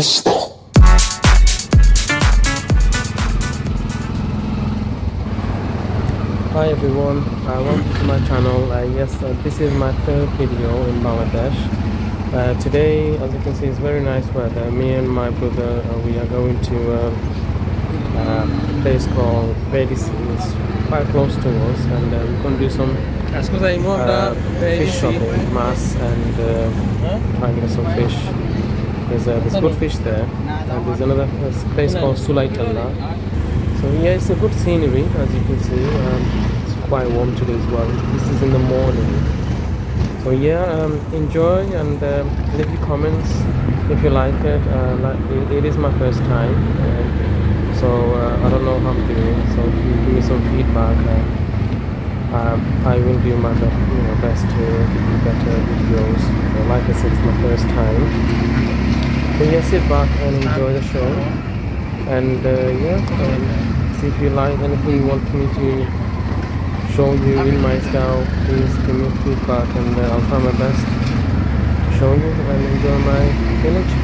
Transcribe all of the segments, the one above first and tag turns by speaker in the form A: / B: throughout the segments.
A: Esto.
B: Hi everyone, uh, welcome to my channel. Uh, yes, uh, this is my third video in Bangladesh. Uh, today, as you can see, it's very nice weather. Me and my brother, uh, we are going to um, uh, a place called Bedisi. It's quite close to us, and uh, we're going to do some uh, fish shopping, mass, and uh, try and get some fish. There's, uh, there's good fish there, and there's another place called Sulaitalla. So yeah, it's a good scenery as you can see. Um, it's quite warm today as well. This is in the morning. So yeah, um, enjoy and um, leave your comments if you like it. Uh, like, it, it is my first time, um, so uh, I don't know how I'm doing. So if you give me some feedback, uh, um, I will do my you know, best to give you better videos. Uh, like I said, it's my first time. So yeah, sit back and enjoy the show. And uh, yeah um, see if you like anything you want me to show you in my style please give me feedback and uh, I'll try my best to show you and enjoy my village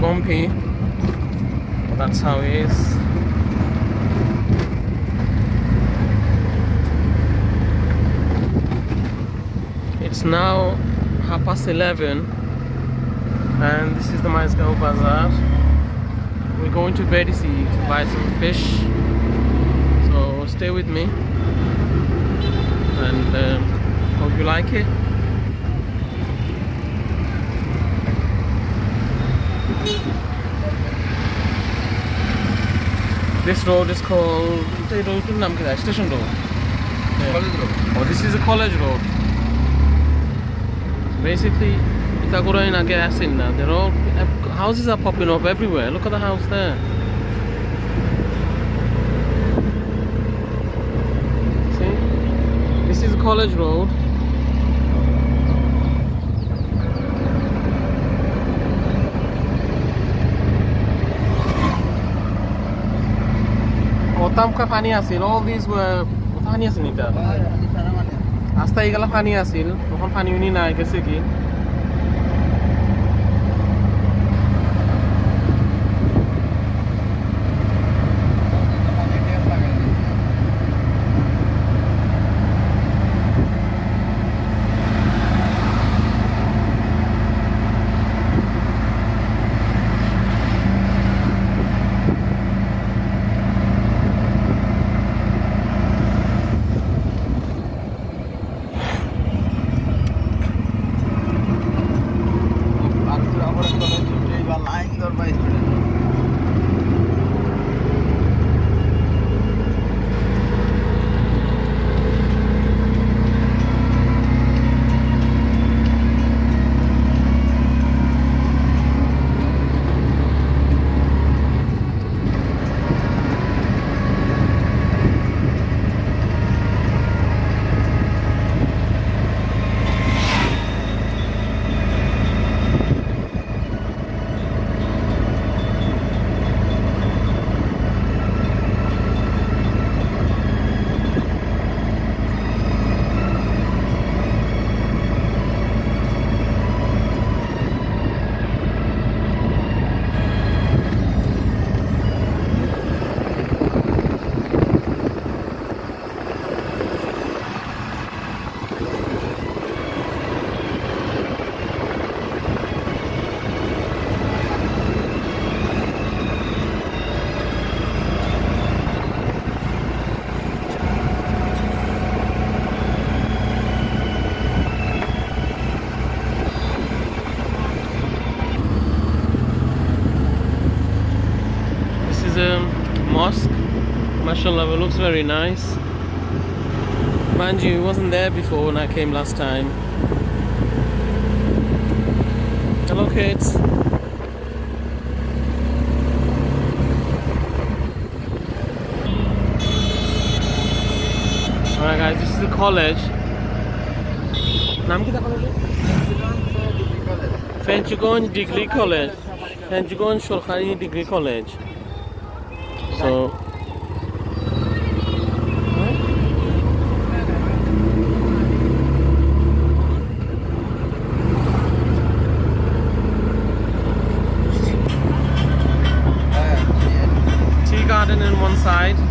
B: bumpy. That's how it is It's now half past 11 and this is the Maisgao Bazaar. We're going to Bedisi to buy some fish. So stay with me and um, hope you like it. This road is called the road to Namkada Station Road. Oh, this is a college road. Basically, Itagoraina gas in there They're all houses are popping up everywhere. Look at the house there. See? This is College Road. Oh, all these were Faniasin Italy. রাস্তা এইগুলা পানি আছিল তখন পানি উনি নাই গেছে কি? Mashallah, it looks very nice. Mind you, it wasn't there before when I came last time. Hello, kids. Alright, guys, this is the college. নাম কি কলেজে ফেঞ্চুগঞ্জ ডিগ্রি কলেজ ফেঞ্চুগঞ্জ সরকারি degree college So side.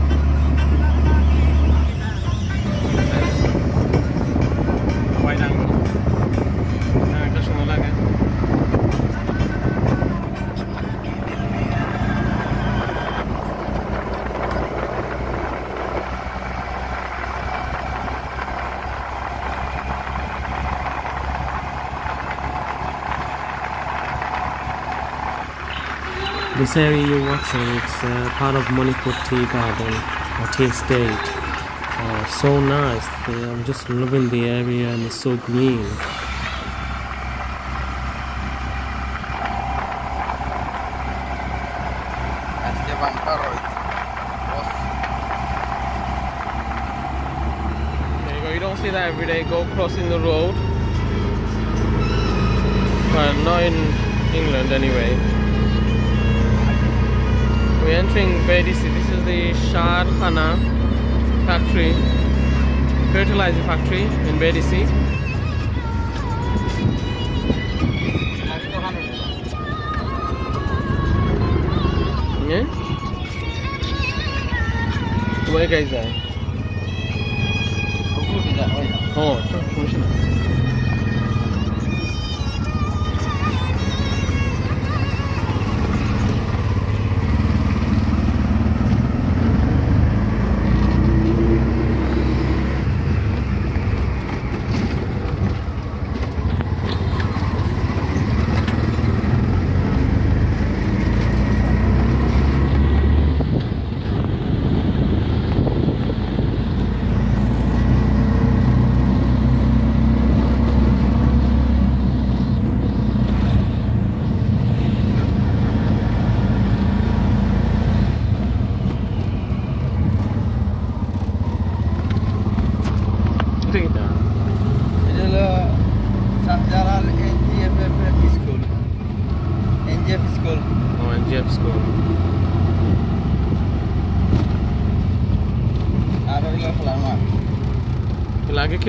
B: Seri you're watching, it's uh, part of Monaco Tea Garden or Tea Estate. Uh, so nice, uh, I'm just loving the area and it's so green. There you go, you don't see that every day, go crossing the road. Well, not in England anyway. We're entering Bedisi. This is the Sharkhana factory, fertilizer factory in Bedisi. Yeah? Where guys are? Oh,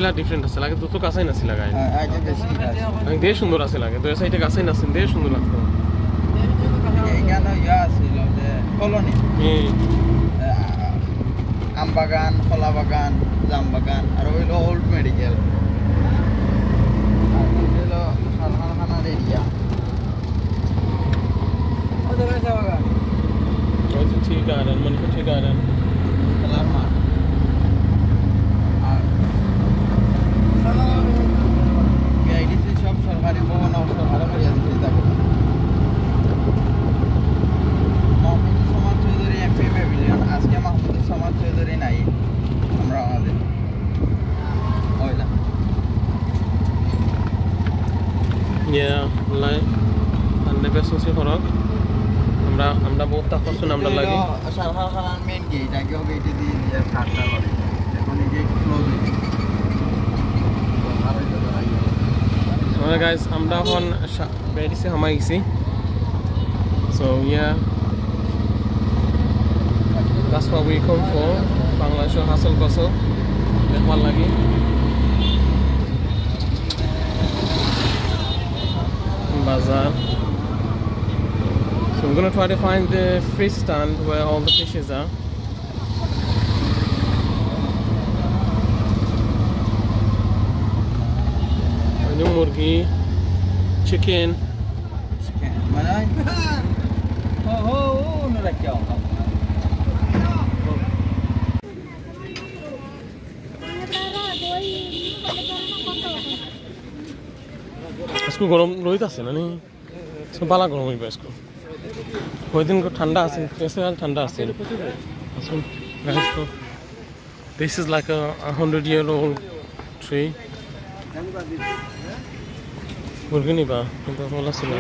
B: দুটো
A: different ಅಸಲ ಹಾಗೆ
B: ದೋಸ್ತು ಕಾಸೈನ ಅಸಿಲ್ಲ ಗಾಯ ನಂಗೆ they ಸುಂದರ ಅಸಿಲ್ಲ ಹಾಗೆ ದೋಸ್ತ সুন্দর ಕಾಸೈನ
A: এইখানে ইয়া ಸುಂದರ ಆಗ್ತದೆ কলনি। আম বাগান কলা বাগান জাম বাগান আর হইল ওল্ড মেডিকেল সালখানখানার এরিয়া
B: ঠিক আর মানে ঠিক আর
A: খেলার মাঠ।
B: বেসুসি আমরা আমরা বহুত আকর্ষণ আমরা লাগি।
A: খানার মেন গেট আগেও গেটে দিয়ে দিয়ে কাটটা করে
B: Alright guys, I'm down on Berisi Hamaisi. So yeah, that's what we come for. Bangladesh Hassel Gossel. Dekhwar lagi. Bazaar. So we're gonna try to find the free stand where all the fishes are. Ano murgi, chicken,
A: মানে ও ও ও no রাখিয়া
B: আজকে গরম রোহিত আছে না নি আজকে বালা গরম হইব আজকে কয়দিন কো ঠান্ডা আছে এসে আর ঠান্ডা আছে আসুন guys তো this is like a, a hundred year old tree মুরগি নিবা কিন্তু বলা ছিল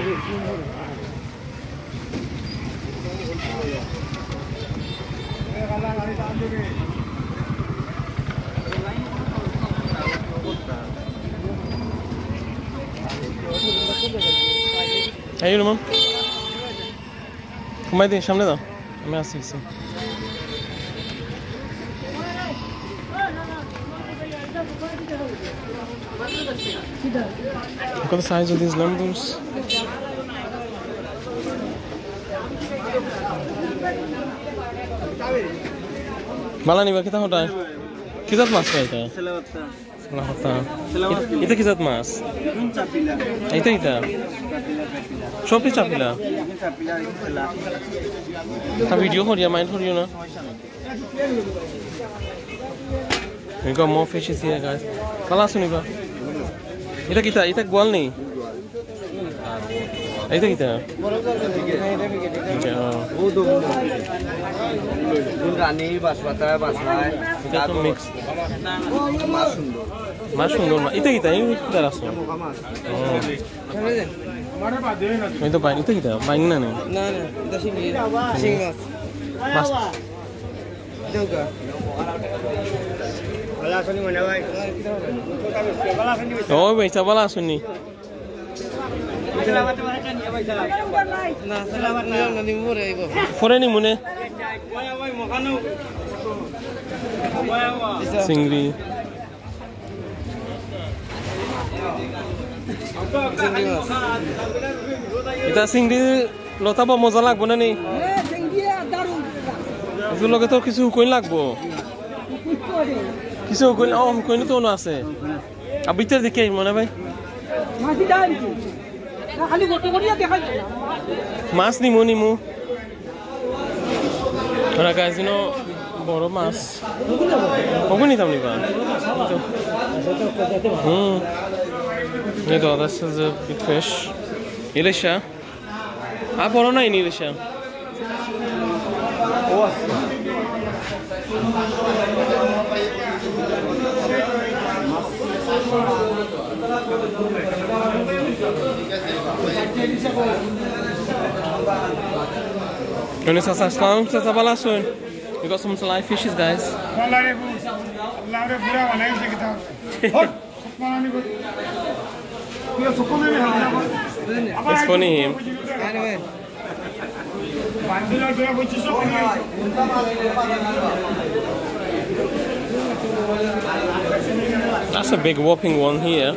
B: এই রুমন ঘুমাই দিই সামনে দাও আমি আসছি Look at the size of these numbers. বালা নিবা, কিতা হতায় কিজাত মাছ পাই এটা? এটা কিজাত মাছ? এইটা কিতা সবটি চাপিলা? ভিডিও করিয়া মাইন্ড করিও না? We got more fishes here, guys. Kala suniba. Ita kita, ita gwal ni. Ita kita. Okay, oh.
A: রানী বাঁশপাতা বাঁশায়
B: Ita to mix.
A: মাছ সুন্দর
B: Mas sundo ma. Ita kita, ini kita langsung. Oh. Ito bain, ita kita, bain na ni.
A: না না এটা শিঙি শিং মাছ
B: Mas.
A: দেউকা
B: Oh, wait, sa bala suni.
A: না সালামাত না না নিমু রে আইব
B: Fore ni mune. Singri.
A: চিংড়ি মাছ
B: Ita singri lota ba মজা লাগবো না নি এগুলো লগে তো কিছু হুকইন লাগবো কিছু হুকইন ও হুকইন তো না আছে আর ভিতর দিকে মনে ভাই
C: খালি গোটে করিয়া দেখাই
B: মাছ নিমু নিমু ওরা গাছ বড় মাছ কখন নিতাম নিবা হুম এই তো that's a big fish Ilisha আর বড় নাই Yun isa sa slam sa balasun. We got some live fishes, guys. it's funny him. That's a big whopping one here.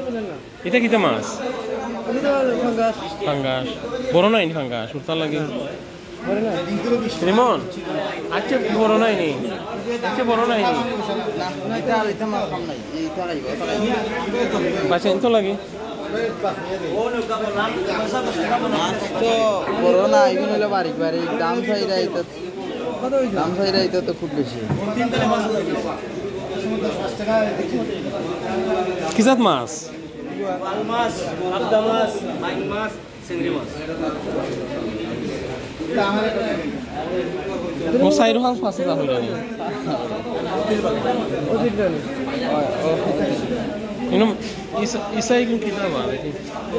B: এটা কিতা মাছ? ফাঙ্গাস। বড় নাই নি ফাঙ্গাস? উঠতার লাগে। রিমন আচ্ছা বড় নাই নি? আচ্ছা বড় নাই নি? তো লাগে।
A: মাছ তো বড় না এগুলো হলো বারিক বারিক। দাম চাইরা এটা দাম চাইরা এটা তো খুব বেশি।
B: কিজাত মাছ?
D: পাল মাছ পাবদা মাছ মাইন মাছ চিংড়ি মাছ
B: মোসাইর হাউস পাশে যাব ইসাই কিন্তু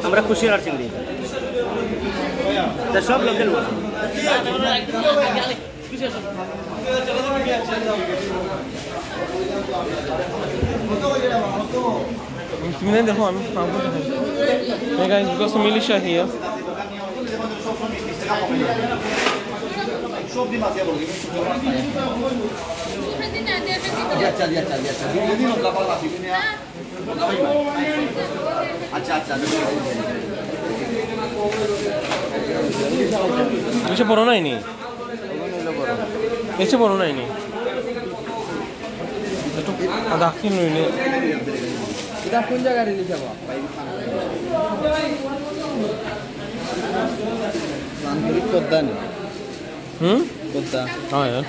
D: আমরা খুশি আর চিংড়ি। সব লোকের মাছ।
B: তুমি না দেখো আমি পাবো Hey guys, we got some militia here. বেশি বড় নাইনি বেশি বড় নাইনি একটু দাখি নইলে
A: এটা কোন জায়গায় রিলিজ হব? আন্তরিক পদ্মা নেই
B: হুম?
A: পদ্মা।
B: হ্যাঁ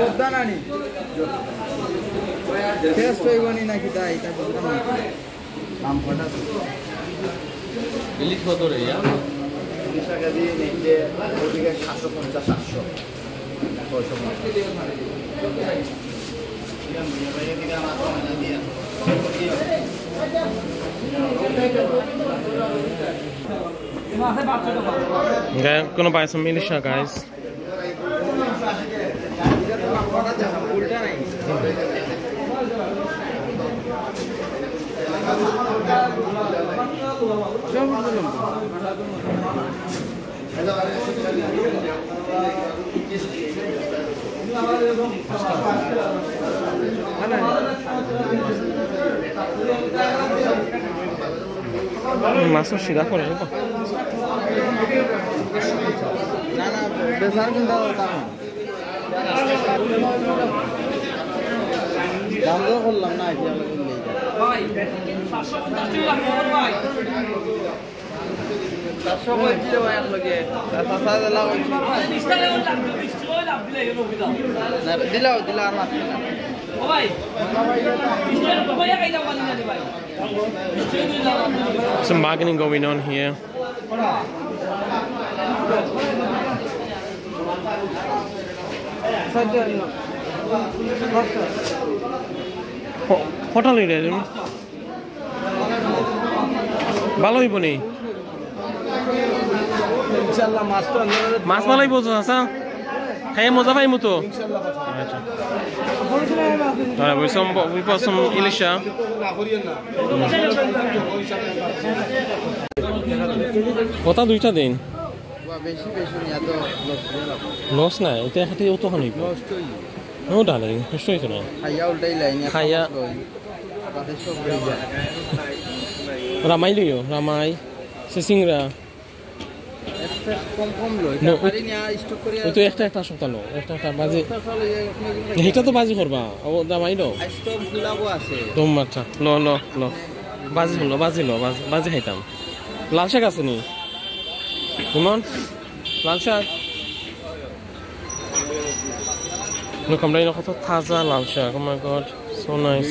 A: পদ্মা নানি টেস্ট হইবনি নাকি? তাই এটা বুঝলাম না। নাম কটা
B: ইলিশ কত রে ইয়া?
A: ওদিকে সাতশো পঞ্চাশ সাতশো। ছয়শো
B: কোনো পায়সা মিলিস
A: না গাইস
B: মাসুর সিধা করে
A: দাম না চারশো রে ভাই একলগে চাচা দিলা বলছি না দিলাও দিলা আর মাত্র না
B: Some bargaining going on here. ক- কটা লই রে তুমি ভালো হইব নি
A: ইনশাআল্লাহ মাছ তো
B: মাছ ভালো হইব তো আচ্ছা খাইয়ে মজা পাইমু তো। কথা দুইটা দিন? লস নাই, এতিয়া খাতি অতখানি নৌ ডালে সুস্থ হয়েছে না
A: খাইয়া।
B: রামাই লইও রামাই
A: সে
B: সিংরা তো একটা একটা সপ্তাহ লো একটা একটা বাজি তো বাজি করবা ও রামাই লো তোম আচ্ছা ল ল ল বাজি ল বাজি ল বাজি খাইতাম লাল শাক আছে নি ইমন লাল শাক Look, I'm off a taza লাল শাক Oh my god, so nice.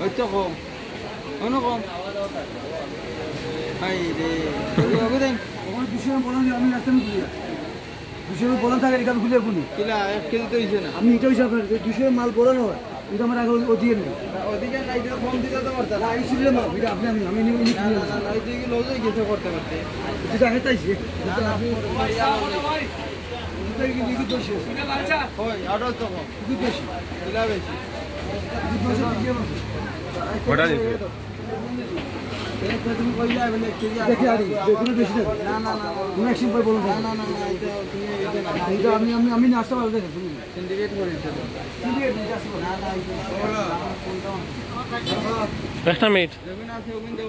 A: ওই তো কম অন্য কম হাই রে ওগো দেন
C: ওখানে দুশো বলান আমি রাস্তা আমি খুলি দুশো বলান থাকে এখানে খুলে খুলি
A: কিলা এক কেজি তো হইছে না
C: আমি এটা হিসাব করি দুশো মাল বলানো হয় এটা আমার আগে ওদিকে নেই
A: ওদিকে লাইটে কম দিতে তো পারতা
C: না এই ছিল না এটা আপনি আমি আমি নিয়ে
A: না না না ওইদিকে লজ হয়ে গেছে করতে করতে
C: এটা আগে তাইছি
A: না না আপনি
C: এটা কিন্তু ইগুত বেশি
A: ওই আরও তো কম
C: ইগুত বেশি
A: কিলা বেশি
C: ইগুত বেশি দিকে আছে
B: কটা দিছে
A: এক তুমি কইলা বলে এক কেজি
C: দেখি আর দেখুন বেশি দেবে
A: না না না
C: কোনো একশন পাই বলুন
A: না না না না এটা তুমি এটা না
C: এটা আমি আমি আমি নাস্তা পাবো দেখেন শুনুন
A: সিন্ডিকেট করে দিতে তো
C: ঠিক আছে ঠিক আছে
A: না না এটা কোনটা
B: একটা মিনিট
A: জমিন আছে ওখানে